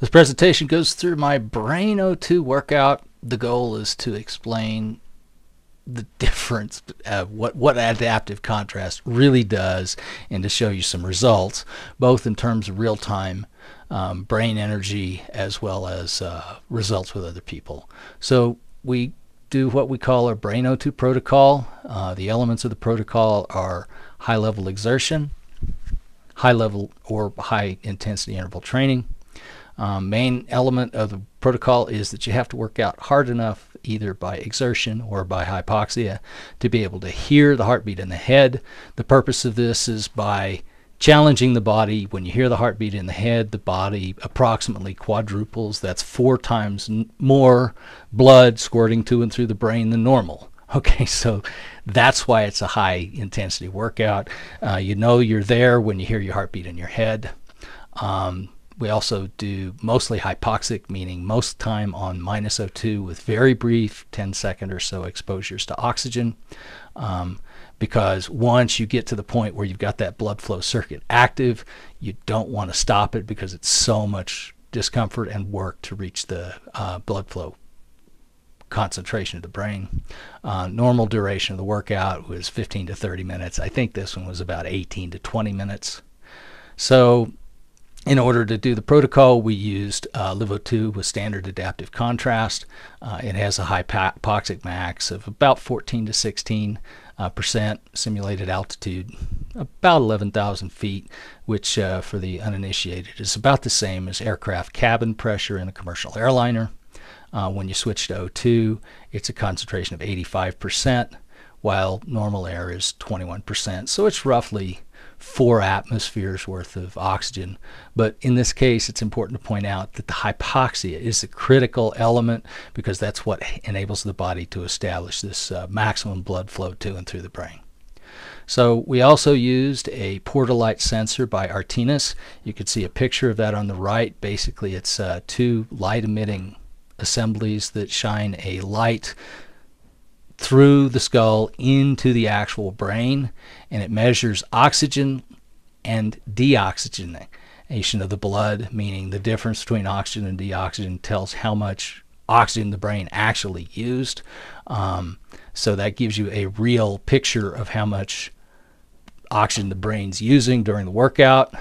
This presentation goes through my Brain O2 workout. The goal is to explain the difference of what, what adaptive contrast really does and to show you some results, both in terms of real-time um, brain energy as well as uh, results with other people. So we do what we call our Brain O2 protocol. Uh, the elements of the protocol are high level exertion, high level or high intensity interval training. Um, main element of the protocol is that you have to work out hard enough either by exertion or by hypoxia to be able to hear the heartbeat in the head. The purpose of this is by challenging the body. When you hear the heartbeat in the head, the body approximately quadruples. That's four times more blood squirting to and through the brain than normal. Okay, so that's why it's a high intensity workout. Uh, you know you're there when you hear your heartbeat in your head. Um, we also do mostly hypoxic, meaning most time on minus O2 with very brief 10 second or so exposures to oxygen. Um, because once you get to the point where you've got that blood flow circuit active, you don't want to stop it because it's so much discomfort and work to reach the uh, blood flow concentration of the brain. Uh, normal duration of the workout was 15 to 30 minutes. I think this one was about 18 to 20 minutes. So in order to do the protocol, we used uh, LiveO2 with standard adaptive contrast. Uh, it has a high hypoxic max of about 14 to 16 uh, percent simulated altitude, about 11,000 feet, which uh, for the uninitiated is about the same as aircraft cabin pressure in a commercial airliner. Uh, when you switch to O2, it's a concentration of 85 percent, while normal air is 21 percent. So it's roughly four atmospheres worth of oxygen. But in this case, it's important to point out that the hypoxia is a critical element because that's what enables the body to establish this uh, maximum blood flow to and through the brain. So we also used a PortaLite sensor by Artinis. You can see a picture of that on the right. Basically, it's uh, two light emitting assemblies that shine a light through the skull into the actual brain and it measures oxygen and deoxygenation of the blood, meaning the difference between oxygen and deoxygen tells how much oxygen the brain actually used. Um, so that gives you a real picture of how much oxygen the brain's using during the workout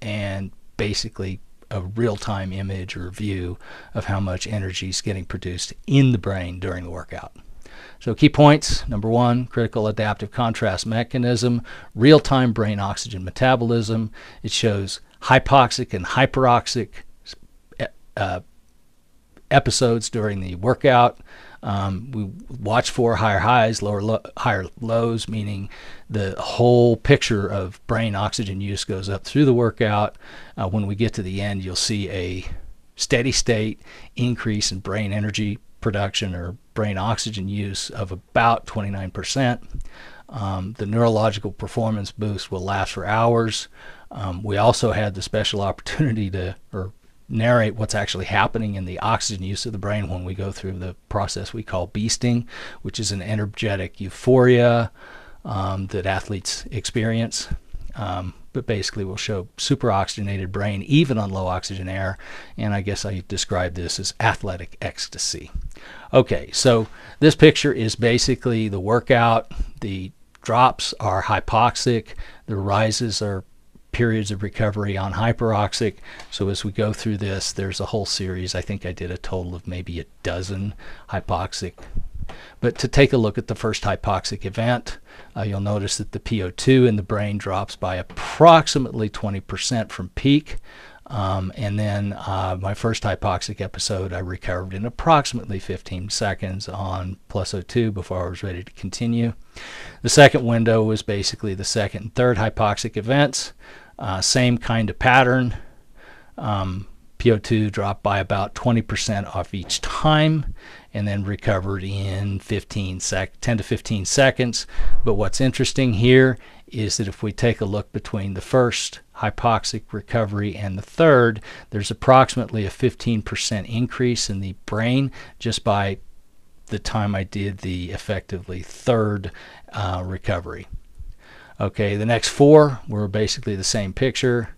and basically a real-time image or view of how much energy is getting produced in the brain during the workout. So key points, number one, critical adaptive contrast mechanism, real-time brain oxygen metabolism. It shows hypoxic and hyperoxic uh, episodes during the workout. Um, we watch for higher highs, lower lo higher lows, meaning the whole picture of brain oxygen use goes up through the workout. Uh, when we get to the end, you'll see a steady state increase in brain energy production or brain oxygen use of about 29%. Um, the neurological performance boost will last for hours. Um, we also had the special opportunity to or narrate what's actually happening in the oxygen use of the brain when we go through the process we call beasting, which is an energetic euphoria um, that athletes experience. Um, but basically will show super oxygenated brain even on low oxygen air. And I guess I describe this as athletic ecstasy. Okay, so this picture is basically the workout. The drops are hypoxic. The rises are periods of recovery on hyperoxic. So as we go through this, there's a whole series. I think I did a total of maybe a dozen hypoxic but to take a look at the first hypoxic event, uh, you'll notice that the PO2 in the brain drops by approximately 20% from peak. Um, and then uh, my first hypoxic episode, I recovered in approximately 15 seconds on plus O2 before I was ready to continue. The second window was basically the second and third hypoxic events. Uh, same kind of pattern. Um, PO2 dropped by about 20% off each time and then recovered in 15 sec 10 to 15 seconds. But what's interesting here is that if we take a look between the first hypoxic recovery and the third, there's approximately a 15% increase in the brain just by the time I did the effectively third uh, recovery. Okay, the next four were basically the same picture.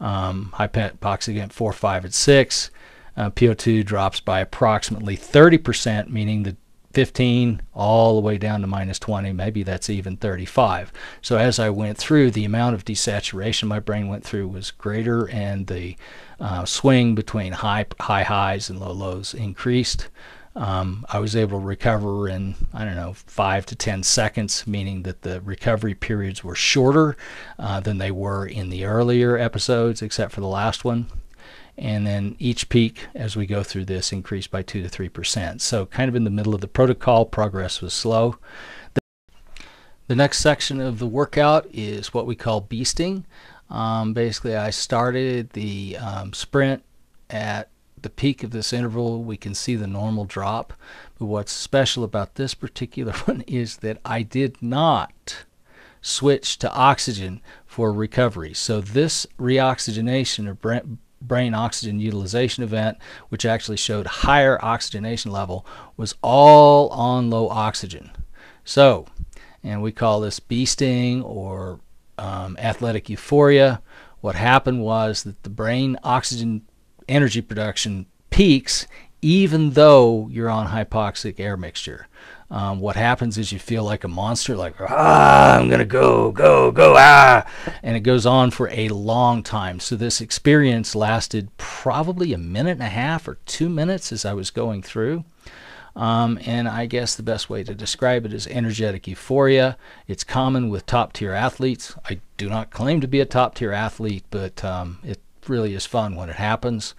Um, event 4, 5, and 6. Uh, PO2 drops by approximately 30%, meaning the 15 all the way down to minus 20 maybe that's even 35 so as i went through the amount of desaturation my brain went through was greater and the uh, swing between high high highs and low lows increased um, I was able to recover in, I don't know, five to 10 seconds, meaning that the recovery periods were shorter uh, than they were in the earlier episodes, except for the last one and then each peak as we go through this increased by 2 to 3 percent. So kind of in the middle of the protocol, progress was slow. The next section of the workout is what we call beasting. Um, basically, I started the um, sprint at the peak of this interval. We can see the normal drop. But what's special about this particular one is that I did not switch to oxygen for recovery. So this reoxygenation or brain oxygen utilization event, which actually showed higher oxygenation level, was all on low oxygen. So, and we call this beasting or um, athletic euphoria. What happened was that the brain oxygen energy production peaks even though you're on hypoxic air mixture. Um, what happens is you feel like a monster, like, ah, I'm going to go, go, go, ah. And it goes on for a long time. So this experience lasted probably a minute and a half or two minutes as I was going through. Um, and I guess the best way to describe it is energetic euphoria. It's common with top tier athletes. I do not claim to be a top tier athlete, but um, it really is fun when it happens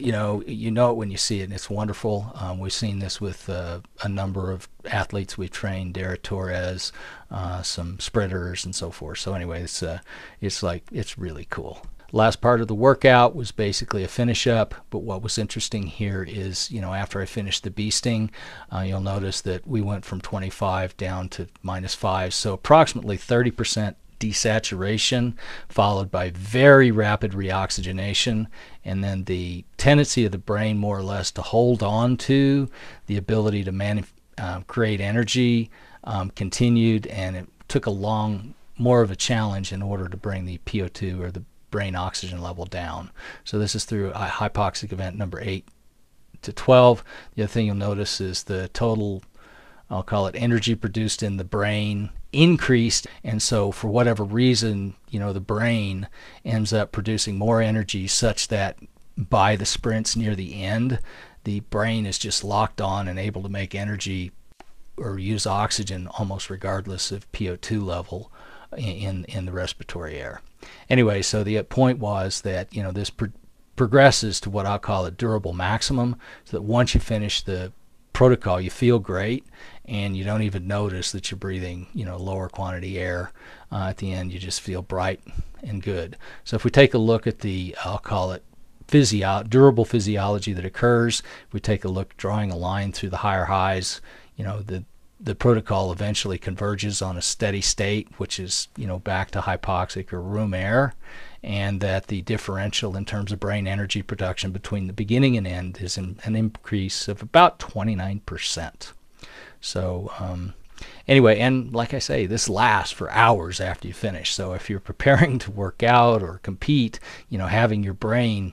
you know, you know it when you see it, and it's wonderful. Um, we've seen this with uh, a number of athletes we've trained, Dara Torres, uh, some sprinters, and so forth. So anyway, it's uh, it's like it's really cool. Last part of the workout was basically a finish up, but what was interesting here is, you know, after I finished the beasting, uh, you'll notice that we went from 25 down to minus 5, so approximately 30% desaturation, followed by very rapid reoxygenation, and then the tendency of the brain, more or less, to hold on to the ability to uh, create energy um, continued, and it took a long, more of a challenge in order to bring the PO2 or the brain oxygen level down. So this is through hypoxic event number 8 to 12. The other thing you'll notice is the total I'll call it energy produced in the brain increased and so for whatever reason you know the brain ends up producing more energy such that by the sprints near the end the brain is just locked on and able to make energy or use oxygen almost regardless of PO2 level in in the respiratory air. Anyway, so the point was that you know this pro- progresses to what I'll call a durable maximum, so that once you finish the protocol, you feel great, and you don't even notice that you're breathing, you know, lower quantity air. Uh, at the end, you just feel bright and good. So if we take a look at the, I'll call it physio- durable physiology that occurs, if we take a look, drawing a line through the higher highs, you know, the the protocol eventually converges on a steady state, which is you know back to hypoxic or room air, and that the differential in terms of brain energy production between the beginning and end is an, an increase of about 29%. So, um, anyway, and like I say, this lasts for hours after you finish. So, if you're preparing to work out or compete, you know, having your brain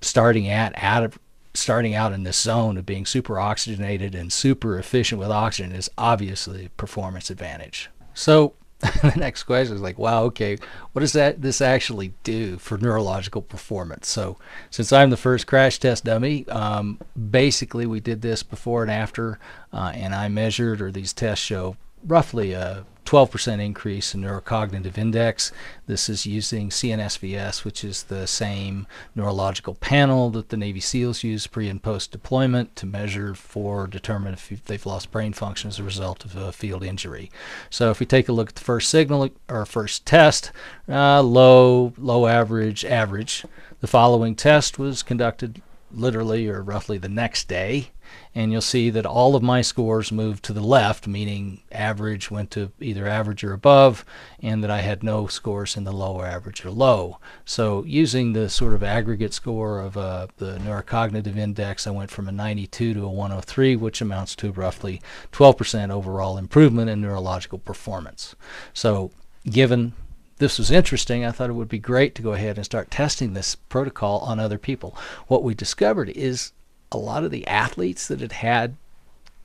starting at out of starting out in this zone of being super oxygenated and super efficient with oxygen is obviously a performance advantage. So the next question is like, wow, okay, what does that this actually do for neurological performance? So, since I'm the first crash test dummy, um, basically we did this before and after, uh, and I measured, or these tests show roughly a 12% increase in neurocognitive index. This is using CNSVS, which is the same neurological panel that the Navy SEALs use pre and post deployment to measure for determine if they've lost brain function as a result of a field injury. So if we take a look at the first signal or first test, uh, low, low average, average. The following test was conducted literally or roughly the next day and you'll see that all of my scores moved to the left, meaning average went to either average or above, and that I had no scores in the lower average, or low. So using the sort of aggregate score of uh, the neurocognitive index, I went from a 92 to a 103, which amounts to roughly 12% overall improvement in neurological performance. So given this was interesting, I thought it would be great to go ahead and start testing this protocol on other people. What we discovered is a lot of the athletes that had had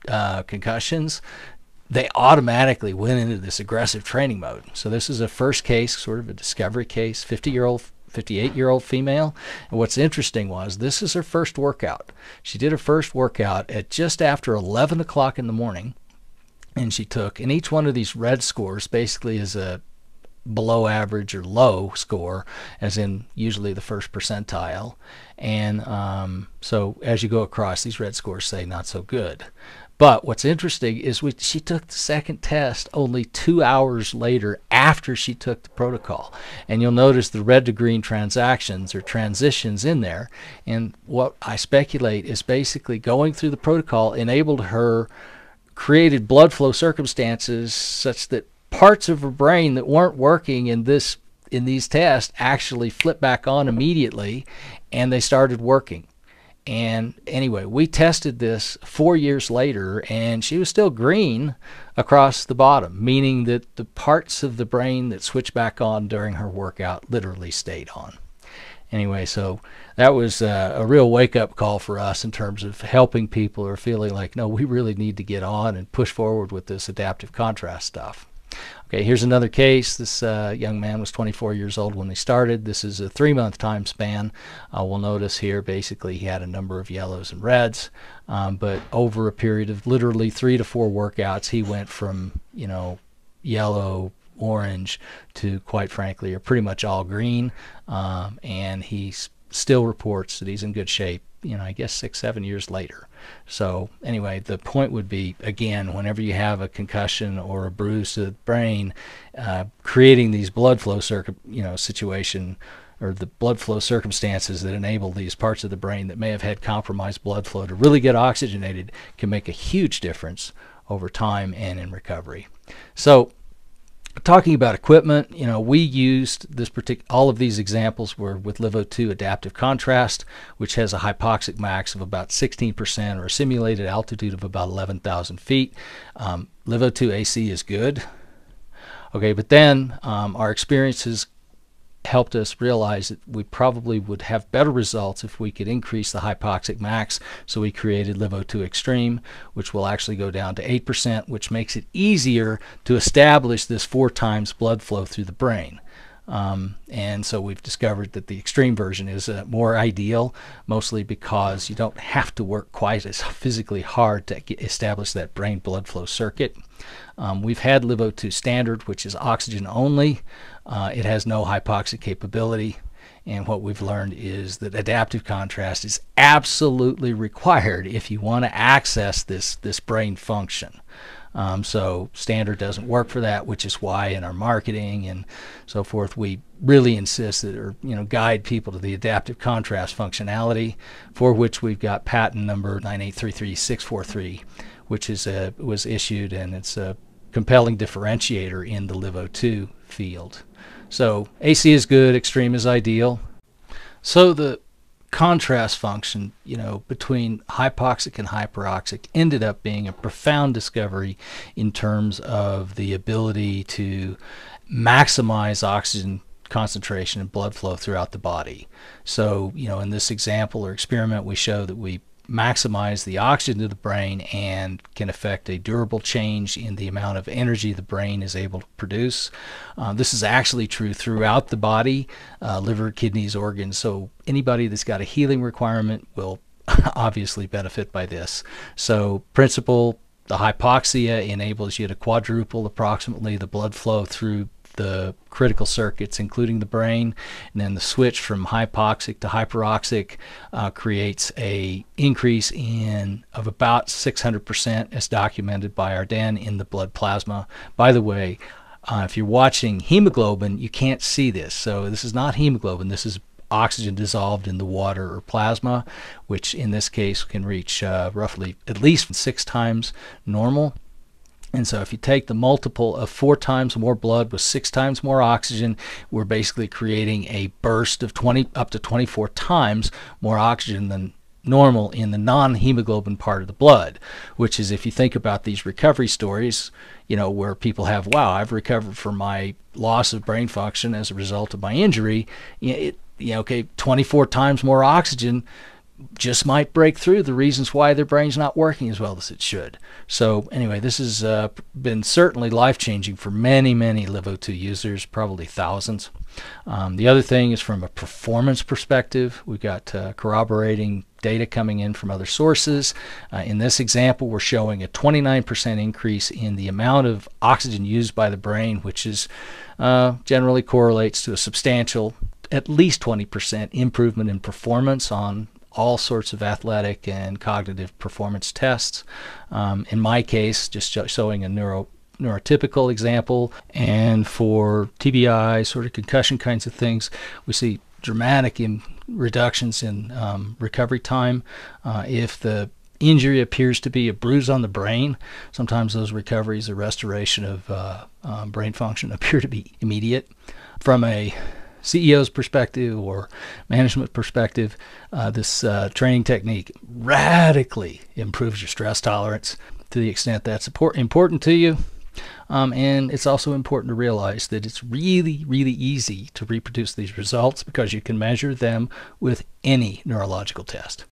uh, concussions, they automatically went into this aggressive training mode. So this is a first case, sort of a discovery case, 50 year old 58 year old female. And what's interesting was this is her first workout. She did her first workout at just after 11 o'clock in the morning. And she took, and each one of these red scores basically is a below average or low score, as in usually the first percentile. And um, so as you go across, these red scores say not so good. But what's interesting is we, she took the second test only two hours later after she took the protocol. And you'll notice the red to green transactions or transitions in there. And what I speculate is basically going through the protocol enabled her, created blood flow circumstances such that parts of her brain that weren't working in this in these tests actually flipped back on immediately and they started working. And anyway we tested this four years later and she was still green across the bottom meaning that the parts of the brain that switched back on during her workout literally stayed on. Anyway so that was uh, a real wake up call for us in terms of helping people or feeling like no we really need to get on and push forward with this adaptive contrast stuff Okay, here's another case. This uh, young man was 24 years old when they started. This is a three-month time span. Uh, we'll notice here basically he had a number of yellows and reds, um, but over a period of literally three to four workouts, he went from you know yellow, orange to quite frankly, or pretty much all green, um, and he still reports that he's in good shape. You know, I guess six, seven years later. So anyway, the point would be again, whenever you have a concussion or a bruise to the brain, uh, creating these blood flow circuit, you know, situation or the blood flow circumstances that enable these parts of the brain that may have had compromised blood flow to really get oxygenated can make a huge difference over time and in recovery. So talking about equipment, you know, we used this particular, all of these examples were with LiveO2 adaptive contrast, which has a hypoxic max of about 16% or a simulated altitude of about 11,000 feet. Um, LiveO2 AC is good. Okay, but then um, our experiences helped us realize that we probably would have better results if we could increase the hypoxic max. So we created LiveO2 Extreme, which will actually go down to 8%, which makes it easier to establish this four times blood flow through the brain. Um, and so we've discovered that the extreme version is uh, more ideal, mostly because you don't have to work quite as physically hard to establish that brain blood flow circuit. Um, we've had LiveO2 standard, which is oxygen only. Uh, it has no hypoxic capability. And what we've learned is that adaptive contrast is absolutely required if you want to access this, this brain function. Um, so standard doesn't work for that, which is why in our marketing and so forth, we really insist that or you know guide people to the adaptive contrast functionality, for which we've got patent number 9833643, which is a, was issued and it's a compelling differentiator in the LiveO2 field. So AC is good, extreme is ideal. So the contrast function, you know, between hypoxic and hyperoxic ended up being a profound discovery in terms of the ability to maximize oxygen concentration and blood flow throughout the body. So, you know, in this example or experiment, we show that we maximize the oxygen to the brain and can affect a durable change in the amount of energy the brain is able to produce. Uh, this is actually true throughout the body, uh, liver, kidneys, organs. So anybody that's got a healing requirement will obviously benefit by this. So principle, the hypoxia enables you to quadruple approximately the blood flow through the critical circuits, including the brain, and then the switch from hypoxic to hyperoxic uh, creates a increase in of about 600% as documented by Ardenne in the blood plasma. By the way, uh, if you're watching hemoglobin, you can't see this. So this is not hemoglobin. This is oxygen dissolved in the water or plasma, which in this case can reach uh, roughly at least six times normal. And so if you take the multiple of four times more blood with six times more oxygen, we're basically creating a burst of 20 up to 24 times more oxygen than normal in the non-hemoglobin part of the blood, which is if you think about these recovery stories, you know, where people have, wow, I've recovered from my loss of brain function as a result of my injury. It, you know, okay, 24 times more oxygen just might break through the reasons why their brain's not working as well as it should. So anyway, this has uh, been certainly life-changing for many, many LiveO2 users, probably thousands. Um, the other thing is from a performance perspective, we've got uh, corroborating data coming in from other sources. Uh, in this example, we're showing a 29% increase in the amount of oxygen used by the brain, which is uh, generally correlates to a substantial at least 20% improvement in performance on all sorts of athletic and cognitive performance tests. Um, in my case, just showing a neuro neurotypical example, and for TBI, sort of concussion kinds of things, we see dramatic in reductions in um, recovery time. Uh, if the injury appears to be a bruise on the brain, sometimes those recoveries or restoration of uh, um, brain function appear to be immediate. From a CEO's perspective or management perspective, uh, this uh, training technique radically improves your stress tolerance to the extent that's important to you. Um, and it's also important to realize that it's really, really easy to reproduce these results because you can measure them with any neurological test.